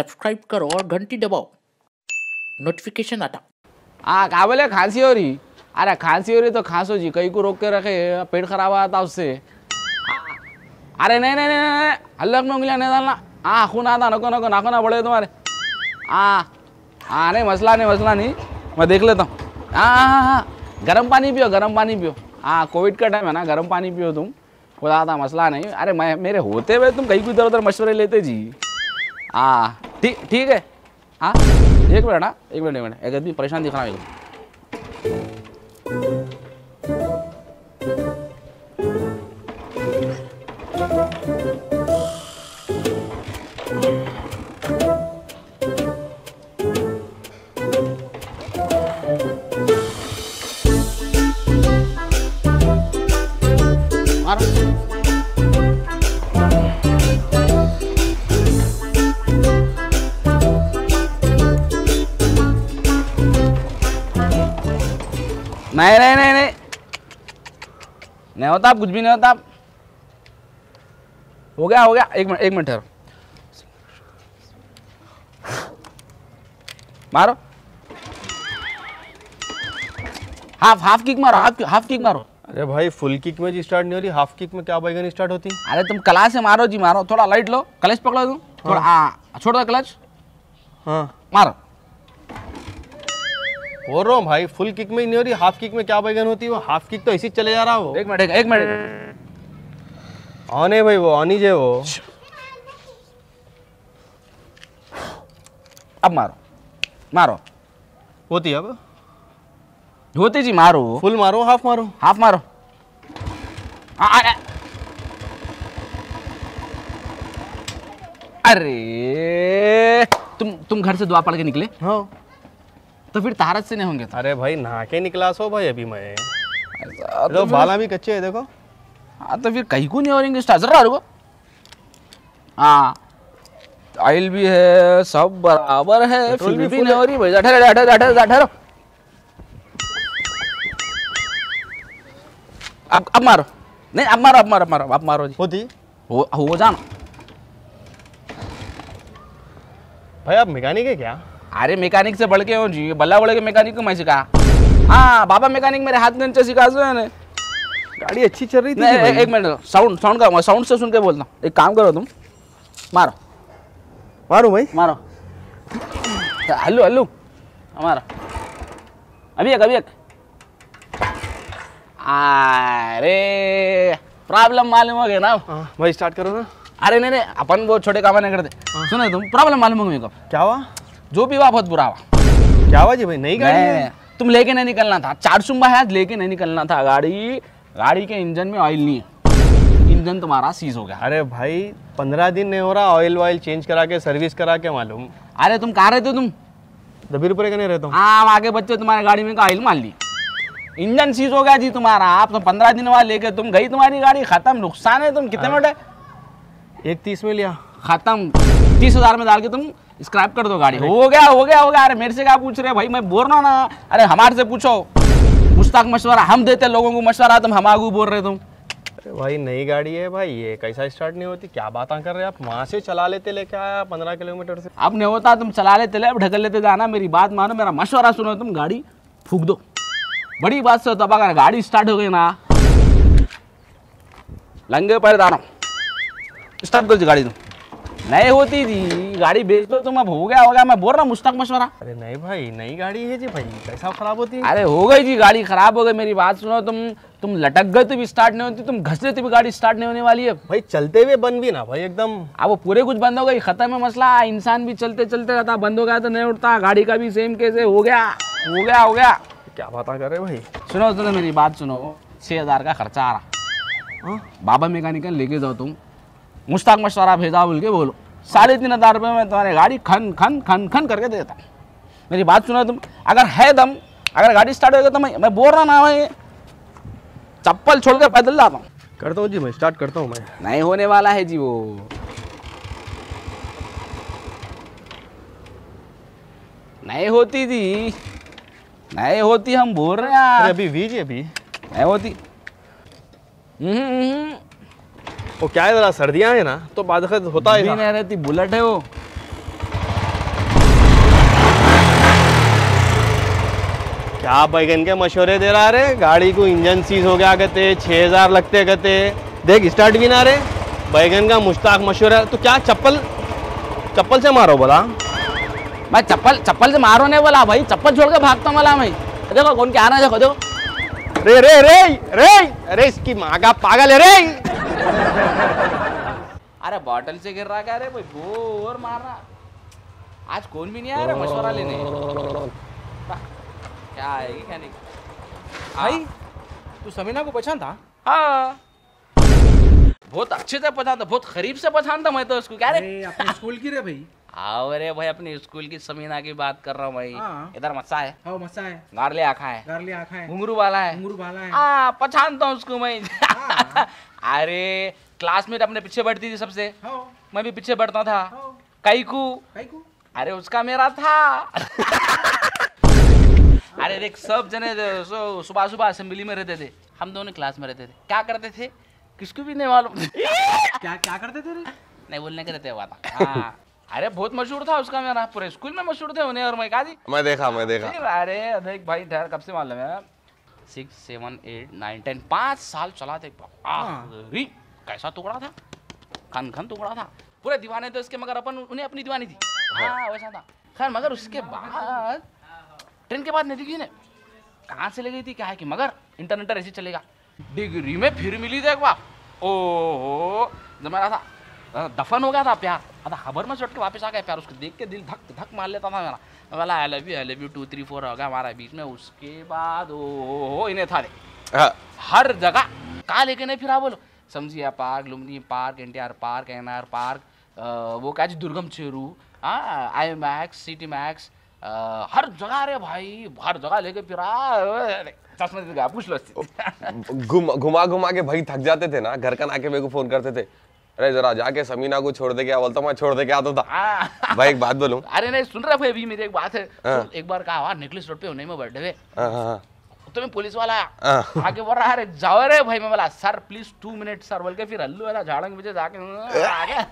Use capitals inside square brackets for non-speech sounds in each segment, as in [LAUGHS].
Subscribe करो और घंटी दबाओ। नोटिफिकेशन आता। हाँ क्या बोले खांसी हो रही अरे खांसी हो रही तो खांसो जी कहीं को रोक के रखे, पेट खराब आता उससे। अरे नहीं नहीं नहीं नहीं, हल्लक में उंगलियाँ नहीं डालना। हाँ खून आता, नको नको नाखो ना बड़े तुम्हारे। हाँ हाँ नहीं, मसला नहीं मसला नहीं। मैं देख लेता हूँ। हाँ हाँ हाँ गर्म पानी पियो, गर्म पानी पियो। हाँ कोविड का टाइम है ना, गर्म पानी पियो तुम। खुदा था, मसला नहीं। अरे मैं, मेरे होते हुए तुम कहीं को इधर उधर मशवरे लेते जी। हाँ ठीक ठीक है। हाँ एक मिनट हाँ एक मिनट एक मिनट। एक आदमी परेशान दिख रहा है नहीं नहीं नहीं नहीं। नहीं होता आप कुछ भी नहीं होता। आप हो गया हो गया। एक मिनट एक मिनट ठहरो। मारो। हाफ़ हाफ़ किक मारो हाफ़ हाफ़ किक मारो। अरे भाई फुल किक में जी स्टार्ट नहीं हो रही हाफ़ किक में क्या बैगन स्टार्ट होती? अरे तुम कला से मारो जी मारो। थोड़ा लाइट लो। क्लच पकड़ो तुम। थोड़ा हाँ छोड़ दो क्लच। हाँ। मारो। बोल रहा हूँ भाई फुल किक में ही नहीं हो रही हाफ़ किक में क्या बैगन होती है वो? हाफ़ किक तो ऐसी चले जा रहा है वो। एक मिनट एक, मिनट। ऑन है भाई वो ऑन ही जे वो। अब मारो। मारो। होती अब? होती जी मारो। फुल मारो हाफ़ मारो। हाफ़ मारो। अरे अरे तुम तुम घर से दुआ पढ़ के निकले? हाँ। तो फिर तारत से नहीं होंगे तो। अरे भाई नहा के निकला सो भाई अभी मैं। तो तो बाला भी कच्चे है देखो। हाँ तो फिर कहीं को नहीं हो रही स्टार जरा रुको। हाँ ऑयल भी है सब बराबर है फिर भी भी नहीं है। हो रही भाई ठहरो ठहरो ठहरो ठहरो। अब अब मारो। नहीं अब मारो अब मारो अब मारो अब मारो जी। होती? हो हो जाना। भाई आप मैकेनिक है क्या? अरे मैकेनिक से बढ़ के हो जी बल्ला बड़े के मैकेनिक को मैं सिखा। हाँ बाबा मैकेनिक मेरे हाथ नीचे सिखा सो है ने। गाड़ी अच्छी चल रही थी एक, मिनट साउंड साउंड का साउंड से सुन के बोलता हूँ। एक काम करो तुम मारो। मारो भाई। मारो। हल्लू हल्लू। हमारा अभी एक अभी एक। अरे प्रॉब्लम मालूम हो गया ना। हाँ भाई स्टार्ट करो ना। अरे नहीं नहीं अपन वो छोटे काम नहीं करते। सुनो तुम प्रॉब्लम मालूम हो गई क्या हुआ? जो भी हुआ बहुत बुरा हुआ। क्या हुआ जी भाई? नई गाड़ी नहीं, है? नहीं, तुम लेके नहीं निकलना था। चार सुम्बा है लेके नहीं निकलना था। गाड़ी गाड़ी के इंजन में ऑयल नहीं है। इंजन तुम्हारा सीज हो गया। अरे भाई पंद्रह दिन नहीं हो रहा ऑयल वॉयल चेंज करा के सर्विस करा के मालूम। अरे तुम कहाँ रहते हो तुम? दबीरपुरे का नहीं रहता हूँ। हाँ आगे बच्चे तुम्हारे गाड़ी में ऑयल मार ली। इंजन सीज हो गया जी तुम्हारा। आप तो पंद्रह दिन बाद लेके तुम गई तुम्हारी गाड़ी। खत्म। नुकसान है तुम। कितने में उठे एक तीस में लिया। खत्म। तीस हज़ार में डाल के तुम स्क्रैप कर दो गाड़ी। हो गया हो गया हो गया। अरे मेरे से क्या पूछ रहे भाई मैं बोल रहा ना अरे हमारे से पूछो। मुश्ताक मशवरा हम देते लोगों को मशवरा तुम हम आगू बोल रहे तुम। अरे भाई नई गाड़ी है भाई ये कैसा स्टार्ट नहीं होती? क्या बात कर रहे हैं आप? वहाँ से चला लेते लेके आया पंद्रह किलोमीटर से? अब नहीं होता तुम चला लेते ले अब ढकल लेते जाना। मेरी बात मानो मेरा मशवरा सुनो तुम गाड़ी फूक दो। बड़ी बात से होता अगर गाड़ी स्टार्ट हो गई ना लंगे पैर दाना स्टार्ट कर दी गाड़ी तुम। नहीं होती थी। गाड़ी बेच दो तुम अब हो गया हो गया। मैं बोल रहा हूँ मुश्ताक मशवरा। अरे नहीं भाई नई गाड़ी है जी भाई। कैसा खराब होती है? अरे हो गई जी गाड़ी खराब हो गई। मेरी बात सुनो तुम तुम लटक गए तो भी स्टार्ट नहीं होती तुम घस लेते भी गाड़ी स्टार्ट नहीं होने वाली है। भाई चलते हुए बन भी ना भाई एकदम। अब वो पूरे कुछ बंद हो गई खत्म है मसला। इंसान भी चलते चलते रहता बंद हो गया तो नहीं उठता। गाड़ी का भी सेम कैसे हो गया हो गया हो गया। क्या बात कर रहे भाई? सुनो सुनो मेरी बात सुनो। छः हज़ार का खर्चा आ रहा। हाँ? बाबा मैकेनिकल लेके जाओ तुम। मुश्ताक मशवरा भेजा बोल के बोलो। साढ़े तीन हज़ार रुपये में तुम्हारी गाड़ी खन खन खन खन करके देता। मेरी बात सुनो तुम। अगर है दम अगर गाड़ी स्टार्ट होगा तो मैं मैं बोल रहा ना मैं चप्पल छोड़ के पैदल जाता हूँ। करता हूँ जी मैं स्टार्ट करता हूँ मैं। नहीं होने वाला है जी वो। नहीं होती थी नहीं होती हम बोल रहे हैं अभी वी जी अभी। नहीं होती। हम्म, हम्म, वो क्या है ज़रा सर्दियाँ हैं ना तो बाद होता है नहीं रहती बुलेट है वो। क्या बैगन के मशवरे दे रहा है गाड़ी को इंजन सीज हो गया कहते छः हज़ार लगते कहते देख स्टार्ट भी ना रहे बैगन का मुश्ताक मशवरा तो क्या चप्पल चप्पल से मारो बोला? भाई चप्पल चप्पल से मारो नहीं बोला भाई चप्पल छोड़ के भागता बोला भाई देखो कौन क्या आ रहा है देखो देखो। रे रे रे रे रे इसकी माँ का पागल है रे। अरे बॉटल से गिर रहा क्या? अरे भाई बोर मार रहा। आज कौन भी नहीं आ रहा मशवरा लेने? क्या आएगी क्या नहीं भाई तू समीना को पहचानता? हाँ। बहुत अच्छे से पहचानता बहुत खरीब से पहचानता मैं तो उसको। क्या रे? अपने स्कूल की रे भाई। आओ रे भाई अपनी स्कूल की समीना की बात कर रहा हूँ भाई। हाँ। इधर मस्सा है। हाँ मसा है। गार्ले आखा है। गार्ली आँखा है। घुंगरू वाला है। अंगूर भाला है। हाँ पहचानता हूँ उसको मैं। हाँ। [LAUGHS] अरे क्लासमेट अपने पीछे बैठती थी सबसे। हाँ। मैं भी पीछे बैठता था। हाँ। काई अरे उसका मेरा था। [LAUGHS] अरे देख सब जने सुबह सुबह असेंबली में रहते थे। हम दोनों क्लास में रहते थे। क्या करते थे? किसको भी नहीं मालूम। क्या क्या करते थे नहीं बोलने के रहते हुआ था। हाँ। अरे बहुत मशहूर था उसका मेरा पूरे स्कूल में मशहूर थे उन्हें और मैं कहा मैं देखा मैं देखा। अरे देख भाई ठहर कब से मालूम है? Six seven eight nine ten पाँच साल चला थे। आखिरी कैसा टुकड़ा था? खन खन टुकड़ा था। पूरे दीवाने थे उसके मगर अपन उन्हें अपनी दीवानी थी। हाँ। वैसा था। खैर मगर उसके बाद ट्रेन के बाद नहीं दिखी ने। कहाँ से ले गई थी क्या है कि? मगर इंटरनेट ऐसे चलेगा। डिग्री में फिर मिली देख बा ओ जब मेरा था। दफन हो गया था प्यार। अदा खबर में चढ़ के वापस आ गया प्यार। उसको देख के दिल धक धक मार लेता था मेरा। बोला I love you I love you two three four हो गया हमारा बीच में। उसके बाद ओ इन्हें था रे। हाँ, हर जगह। कहाँ लेके नहीं फिरा बोलो समझिया park Lumbini park N park N R park वो क्या जी, दुर्गम चेरू। हाँ आई मैक्स सिटी मैक्स हर जगह रे भाई। हर जगह लेके फिरा। चश्मा पूछ लो। घुमा घुमा घुमा के भाई थक जाते थे ना घर का ना के मेरे को फ़ोन करते थे। अरे जरा जाके समीना को छोड़ दे क्या बोलता मैं छोड़ दे क्या आता था? हाँ भाई एक बात बोलूँ। अरे नहीं सुन रहा भाई अभी मेरी एक बात है। हाँ। एक बार कहा नेकलेस रोड पे होने में बर्थडे है। हाँ, हाँ, हाँ। तो मैं पुलिस वाला हाँ। आगे बोल रहा अरे जाओ रे भाई मैं बोला sir please two minute sir. बोल के फिर हल्लू है ना झाड़ंग मुझे जाके [LAUGHS] आगे.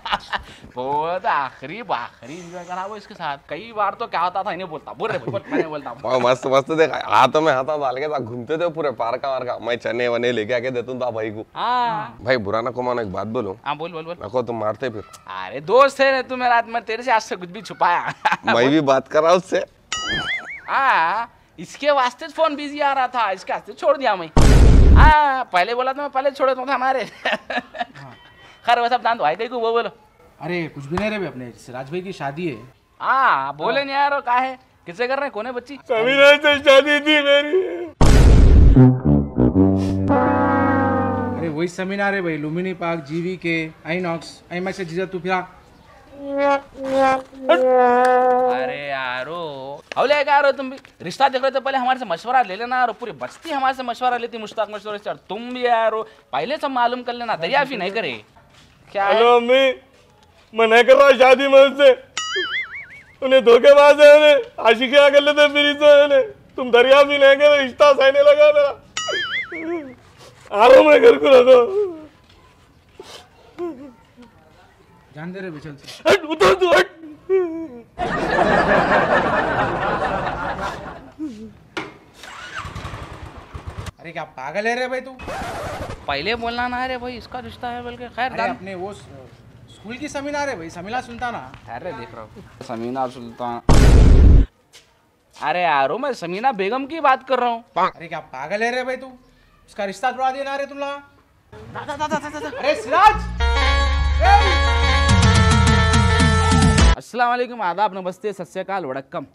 बहुत आखिरी आखिरी इंजॉय करा वो इसके साथ. कई बार तो क्या होता था इन्हें बोलता बोल रे बोल मैं बोलता मस्त मस्त देखा हाथों में हाथा डाल के घूमते थे पूरे पार्क का वार्क। मैं चने वने लेके आके देता था भाई को। हाँ। भाई बुरा ना को मानो एक बात बोलूँ। हाँ बोल बोल बोल। नको तुम मारते फिर। अरे दोस्त है तू मेरा मैं तेरे से आज से कुछ भी छुपाया। मैं भी बात कर रहा हूँ उससे। हाँ। इसके वास्ते फ़ोन बिज़ी आ रहा था इसके वास्ते छोड़ दिया मैं। हाँ पहले बोला तो मैं पहले छोड़ देता था हमारे। खैर वैसा दान भाई को वो बोलो। अरे कुछ भी नहीं रे अपने सिराज भाई की शादी है। हाँ बोले नहीं यार का है? किससे कर रहे हैं? कौन है बच्ची? समीना से शादी थी मेरी। अरे वही सेमिनार है भाई लुम्बिनी पार्क जीवी के आईनॉक्स आई से जीजा तू फिरा। अरे यारो। हवले क्या यारो तुम भी। रिश्ता देख रहे थे पहले हमारे से मशवरा ले लेना और पूरी बस्ती हमारे से मशवरा लेती मुश्ताक मशवरे से। तुम भी यारो। पहले सब मालूम कर लेना, दरियाफी नहीं करे। क्या हेलो अम्मी, मैं नहीं कर रहा शादी में उससे उन्हें धोखेबाज है उन्हें। आशिकिया कर लेते फिर तो उन्हें तुम दरिया भी नहीं गए रिश्ता सहने लगा मेरा। आ रहा मैं घर को रखो। जान दे रे भाई चल चल हट उतर तू हट। अरे क्या पागल है रे भाई तू? पहले बोलना ना अरे भाई इसका रिश्ता है बोल के। खैर अरे दान अपने वो स्कूल की सेमिनार है भाई समीला सुल्ताना अरे देख रहा हूँ। समीना सुल्तान। अरे यारो मैं समीना बेगम की बात कर रहा हूँ। अरे क्या पागल है रे भाई तू? उसका रिश्ता तोड़ा देना रे तुम लोग। अरे सिराज! अस्सलाम वालेकुम आदाब नमस्ते सत श्रीकाल वड़क्कम।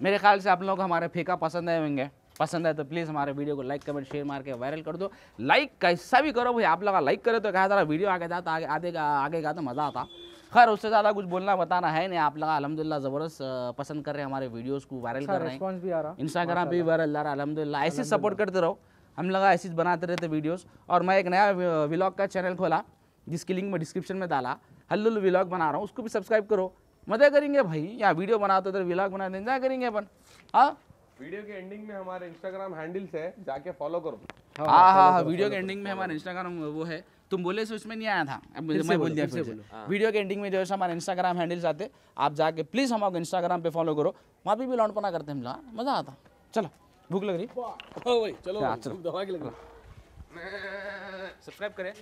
मेरे ख्याल से आप लोगों को हमारे फेंका पसंद आए होंगे। पसंद है तो प्लीज़ हमारे वीडियो को लाइक कमेंट शेयर मार के वायरल कर दो। लाइक कैसा भी करो भाई आप लोग लाइक करो तो कहा जरा वीडियो आगे जाता आगे आगे का आगे का तो मज़ा आता। खैर उससे ज़्यादा कुछ बोलना बताना है नहीं आप लोग अलहमदिल्ला ज़बरदस्त पसंद कर रहे हैं हमारे वीडियोज़ को वायरल कर रहे हैं। भी आ रहा। इंस्टाग्राम भी वायरल जा रहा है अलहमदिल्ला ऐसे सपोर्ट करते रहो। हम लोग ऐसे बनाते रहते वीडियोज़ और मैं एक नया व्लॉग का चैनल खोला जिसकी लिंक मैं डिस्क्रिप्शन में डाला। हल्लुल व्लॉग बना रहा हूँ उसको भी सब्सक्राइब करो। मज़ा करेंगे भाई। यहाँ वीडियो बनाते तो व्लॉग बनाते एंजॉय करेंगे अपन। हाँ? वीडियो के एंडिंग में हमारे इंस्टाग्राम हैंडल्स है जाके फॉलो करो। हाँ हाँ हाँ वीडियो के एंडिंग में हमारा इंस्टाग्राम वो है। तुम बोले से उसमें नहीं आया था। अब मैं बोल दिया फिर से वीडियो के एंडिंग में जो है हमारे इंस्टाग्राम हैंडल्स आते आप जाके प्लीज़ हमारे इंस्टाग्राम पे फॉलो करो। वहाँ पे भी लौटपना करते हैं हम लोग हाँ, मज़ा आता। चलो भूख लग रही? हाँ चलो हाँ, चलो। दवा के सब्सक्राइब करें।